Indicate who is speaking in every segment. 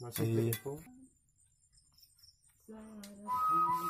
Speaker 1: Masuk
Speaker 2: hmm. po. Eh.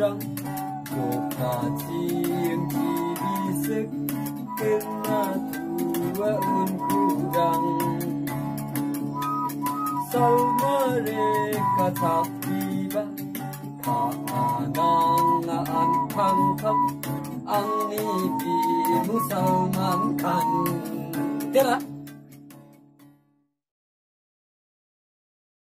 Speaker 2: sinerang Lokasi yang dibisik Kena tua un kurang ăn mereka tak ăn đi vì mu sau nipi khăn, thế Tira